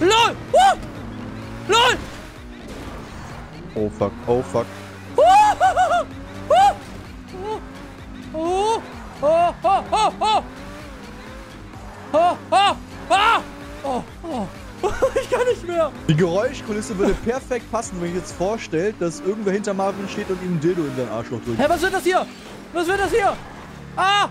LOL! Uh! LOL! Oh fuck, oh fuck. Uh! Uh! Oh! Oh! Oh! Oh! Nicht mehr! Die Geräuschkulisse würde perfekt passen, wenn ich jetzt vorstellt, dass irgendwer hinter Marvin steht und ihm ein Dildo in seinen Arschloch drückt. Hä, was wird das hier? Was wird das hier? Ah!